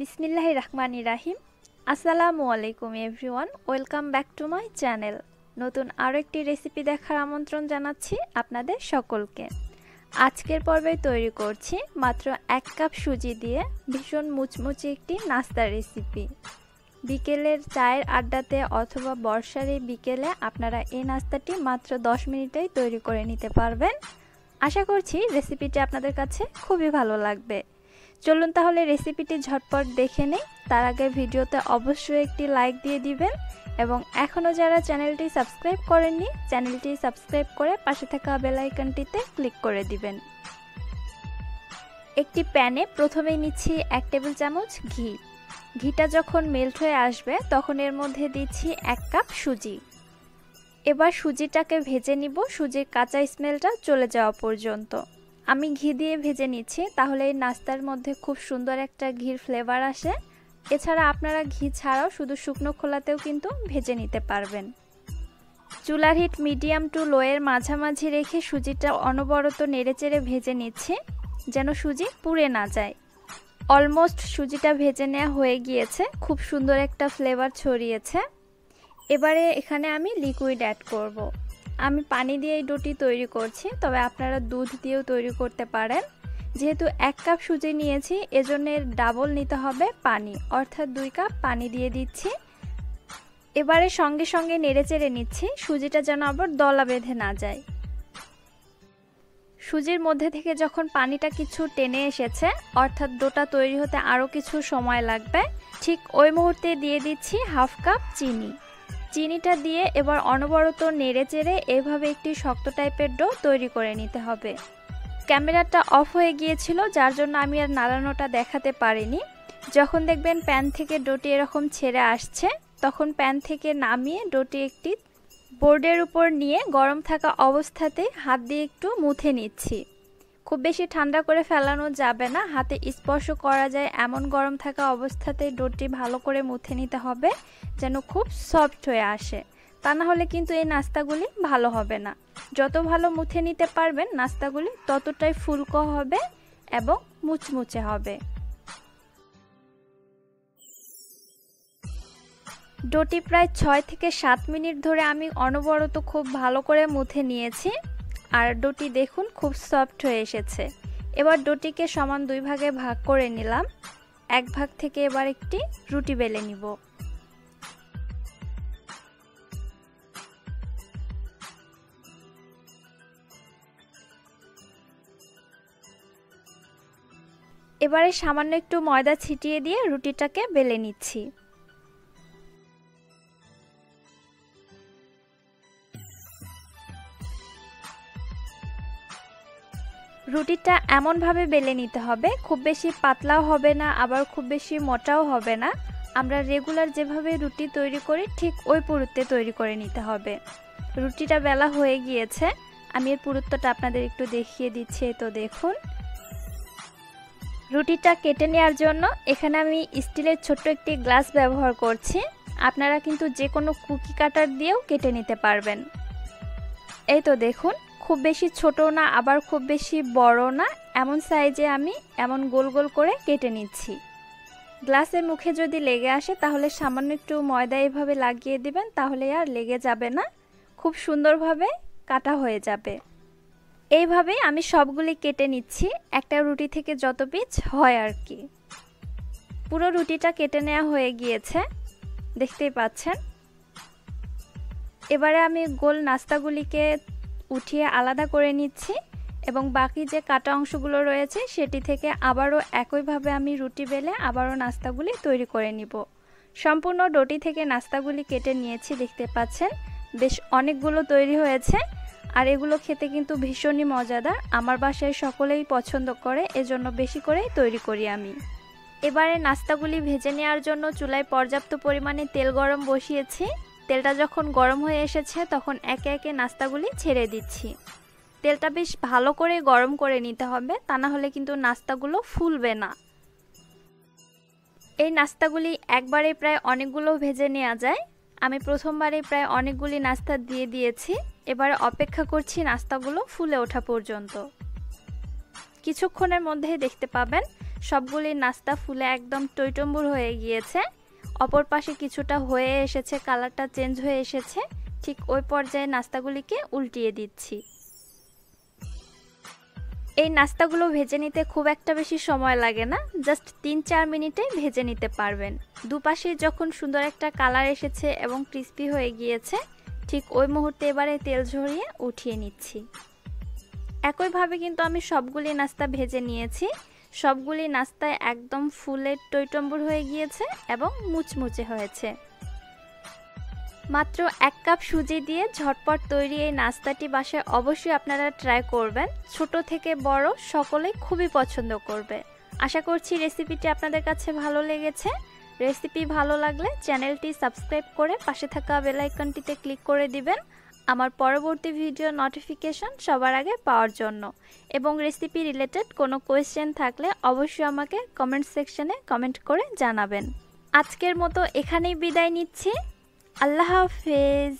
বিসমিল্লাহ রহমান রাহিম। আসসালামু আলাইকুম, everyone. Welcome back to my channel. নতুন আরও একটি রেসিপি দেখার আমন্ত্রণ জানাচ্ছি আপনাদের সকলকে। আজকের পর্বে তৈরি করছি মাত্র এক কাপ সুজি দিয়ে ভীষণ মুচমুচে একটি নাস্তার রেসিপি। বিকেলের চায়ের আড্ডাতে অথবা বর্ষার এই বিকেলে আপনারা এই নাস্তাটি মাত্র 10 মিনিটেই তৈরি করে নিতে পারবেন। আশা করছি রেসিপিটি আপনাদের কাছে খুবই ভালো লাগবে। চলুন তাহলে রেসিপিটি ঝটপট দেখে নেই। তার আগে ভিডিওতে অবশ্যই একটি লাইক দিয়ে দিবেন এবং এখনও যারা চ্যানেলটি সাবস্ক্রাইব করেননি, চ্যানেলটি সাবস্ক্রাইব করে পাশে থাকা বেল আইকনটিতে ক্লিক করে দিবেন। একটি প্যানে প্রথমেই নিচ্ছি এক টেবিল চামচ ঘি। ঘিটা যখন মেল্ট হয়ে আসবে, তখন এর মধ্যে দিচ্ছি এক কাপ সুজি। এবার সুজিটাকে ভেজে নিব, সুজির কাঁচা স্মেলটা চলে যাওয়া পর্যন্ত। আমি ঘি দিয়ে ভেজে নিচ্ছি, তাহলে এই নাস্তার মধ্যে খুব সুন্দর একটা ঘির ফ্লেভার আসে। এছাড়া আপনারা ঘি ছাড়াও শুধু শুকনো খোলাতেও কিন্তু ভেজে নিতে পারবেন। চুলার হিট মিডিয়াম টু লোয়ের মাঝামাঝি রেখে সুজিটা অনবরত নেড়েচেড়ে ভেজে নিচ্ছি, যেন সুজি পুড়ে না যায়। অলমোস্ট সুজিটা ভেজে নেওয়া হয়ে গিয়েছে, খুব সুন্দর একটা ফ্লেভার ছড়িয়েছে। এবারে এখানে আমি লিকুইড অ্যাড করব। আমি পানি দিয়ে এই ডোটি তৈরি করছি, তবে আপনারা দুধ দিয়েও তৈরি করতে পারেন। যেহেতু এক কাপ সুজি নিয়েছি, এজন্য ডাবল নিতে হবে পানি, অর্থাৎ দুই কাপ পানি দিয়ে দিচ্ছি। এবারে সঙ্গে সঙ্গে নেড়ে চেড়ে নিচ্ছি, সুজিটা যেন আবার দলা বেঁধে না যায়। সুজির মধ্যে থেকে যখন পানিটা কিছু টেনে এসেছে, অর্থাৎ ডোটা তৈরি হতে আরও কিছু সময় লাগবে, ঠিক ওই মুহূর্তে দিয়ে দিচ্ছি হাফ কাপ চিনি। চিনিটা দিয়ে এবার অনবরত নেড়ে চেড়ে এভাবে একটি শক্ত টাইপের ডো তৈরি করে নিতে হবে। ক্যামেরাটা অফ হয়ে গিয়েছিল, যার জন্য আমি আর নাড়ানোটা দেখাতে পারিনি। যখন দেখবেন প্যান থেকে ডোটি এরকম ছেড়ে আসছে, তখন প্যান থেকে নামিয়ে ডোটি একটি বোর্ডের উপর নিয়ে গরম থাকা অবস্থাতে হাত দিয়ে একটু মুথে নিচ্ছি। খুব বেশি ঠান্ডা করে ফেলানো যাবে না। হাতে স্পর্শ করা যায় এমন গরম থাকা অবস্থাতে ডোটি ভালো করে মুথে নিতে হবে যেন খুব সফট হয়ে আসে। তা না হলে কিন্তু এই নাস্তাগুলি ভালো হবে না। যত ভালো মুথে নিতে পারবেন, নাস্তাগুলি ততটাই ফুলকো হবে এবং মুচমুচে হবে। ডোটি প্রায় ছয় থেকে সাত মিনিট ধরে আমি অনবরত খুব ভালো করে মুথে নিয়েছি। আর ডোটি দেখুন, খুব সফট হয়ে এসেছে। এবার ডোটিকে সমান দুই ভাগে ভাগ করে নিলাম। এক ভাগ থেকে এবার একটি রুটি বেলে নিব। এবারে সামান্য একটু ময়দা ছিটিয়ে দিয়ে রুটিটাকে বেলে নিচ্ছি। রুটিটা এমনভাবে বেলে নিতে হবে, খুব বেশি পাতলাও হবে না, আবার খুব বেশি মোটাও হবে না। আমরা রেগুলার যেভাবে রুটি তৈরি করি, ঠিক ওই পুরুত্বে তৈরি করে নিতে হবে। রুটিটা বেলা হয়ে গিয়েছে, আমি এর পুরুত্বটা আপনাদের একটু দেখিয়ে দিচ্ছি তো দেখুন। রুটিটা কেটে নেওয়ার জন্য এখানে আমি স্টিলের ছোট্ট একটি গ্লাস ব্যবহার করছি। আপনারা কিন্তু যে কোনো কুকি কাটার দিয়েও কেটে নিতে পারবেন। এই তো দেখুন খুব বেশি ছোট না, আবার খুব বেশি বড় না। এমন সাইজে আমি এমন গোল গোল করে কেটে নিচ্ছি। গ্লাসের মুখে যদি লেগে আসে, তাহলে সামান্য একটু ময়দা এভাবে লাগিয়ে দিবেন, তাহলে আর লেগে যাবে না। খুব সুন্দরভাবে কাটা হয়ে যাবে। এইভাবে আমি সবগুলি কেটে নিচ্ছি। একটা রুটি থেকে যত পিচ হয় আর কি। পুরো রুটিটা কেটে নেওয়া হয়ে গিয়েছে। দেখতেই পাচ্ছেন। এবারে আমি গোল নাস্তাগুলিকে উঠিয়ে আলাদা করে নিচ্ছি এবং বাকি যে কাটা অংশগুলো রয়েছে সেটি থেকে আবারও একইভাবে আমি রুটি বেলে আবারও নাস্তাগুলি তৈরি করে নিব। সম্পূর্ণ ডোটি থেকে নাস্তাগুলি কেটে নিয়েছি, দেখতে পাচ্ছেন? বেশ অনেকগুলো তৈরি হয়েছে আর এগুলো খেতে কিন্তু ভীষণই মজাদার। আমার বাসায় সকলেই পছন্দ করে, এজন্য বেশি করেই তৈরি করি আমি। এবারে নাস্তাগুলি ভেজে নেওয়ার জন্য চুলায় পর্যাপ্ত পরিমাণে তেল গরম বসিয়েছি। তেলটা যখন গরম হয়ে এসেছে, তখন একে একে নাস্তাগুলি ছেড়ে দিচ্ছি। তেলটা বেশ ভালো করে গরম করে নিতে হবে, তা না হলে কিন্তু নাস্তাগুলো ফুলবে না। এই নাস্তাগুলি একবারে প্রায় অনেকগুলো ভেজে নেওয়া যায়। আমি প্রথমবারে প্রায় অনেকগুলি নাস্তা দিয়ে দিয়েছি। এবারে অপেক্ষা করছি নাস্তাগুলো ফুলে ওঠা পর্যন্ত। কিছুক্ষণের মধ্যেই দেখতে পাবেন, সবগুলি নাস্তা ফুলে একদম টইটম্বুর হয়ে গিয়েছে। অপর পাশে কিছুটা হয়ে এসেছে, কালারটা চেঞ্জ হয়ে এসেছে। ঠিক ওই পর্যায়ে নাস্তাগুলিকে উল্টিয়ে দিচ্ছি। এই নাস্তাগুলো ভেজে নিতে খুব একটা বেশি সময় লাগে না, জাস্ট তিন চার মিনিটে ভেজে নিতে পারবেন। দুপাশে যখন সুন্দর একটা কালার এসেছে এবং ক্রিস্পি হয়ে গিয়েছে, ঠিক ওই মুহূর্তে এবারে তেল ঝরিয়ে উঠিয়ে নিচ্ছি। একইভাবে কিন্তু আমি সবগুলি নাস্তা ভেজে নিয়েছি। সবগুলি নাস্তায় একদম ফুলের টইটম্বুর হয়ে গিয়েছে এবং মুচমুচে হয়েছে। মাত্র এক কাপ সুজি দিয়ে ঝটপট তৈরি এই নাস্তাটি বাসায় অবশ্যই আপনারা ট্রাই করবেন। ছোট থেকে বড় সকলেই খুবই পছন্দ করবে। আশা করছি রেসিপিটি আপনাদের কাছে ভালো লেগেছে। রেসিপি ভালো লাগলে চ্যানেলটি সাবস্ক্রাইব করে পাশে থাকা বেলাইকনটিতে ক্লিক করে দিবেন। আমার পরবর্তী ভিডিও নোটিফিকেশন সবার আগে পাওয়ার জন্য। এবং রেসিপি রিলেটেড কোনো কোয়েশ্চেন থাকলে অবশ্যই আমাকে কমেন্ট সেকশনে কমেন্ট করে জানাবেন। আজকের মতো এখানেই বিদায় নিচ্ছি। আল্লাহ হাফেজ।